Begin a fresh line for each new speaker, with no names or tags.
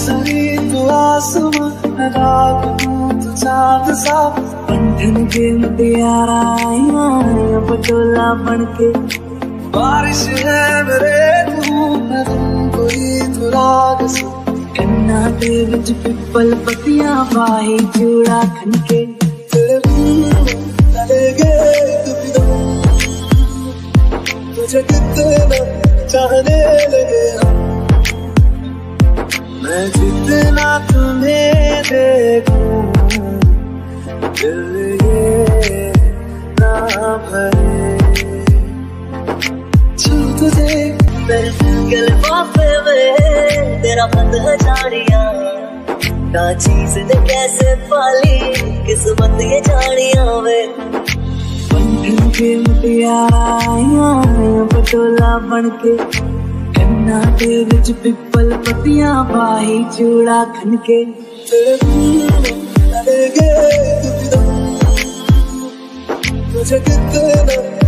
सही तू आसमां रात तू चाँद सा बंधन के मुटियारा पटोला बन के। बारिश है मेरे तू कोई तू राग सा। कन्ना दे विच पिपल पतियाँ बाही चूड़ा खनके तेरे लगे तू तुझे कितना चाहने लगे मैं जितना तुम्हें देखूँ दिल ये ना भरे। छू तुझे
में तेरा बंद है जानिया ना चीज़ ने कैसे पाली किस्मत ये जानिया वे।
बंधन के मुटियारा आया पटोला बन के कन्ना दे विच पिपल पतियाँ बाही चूड़ा खनके। तेरे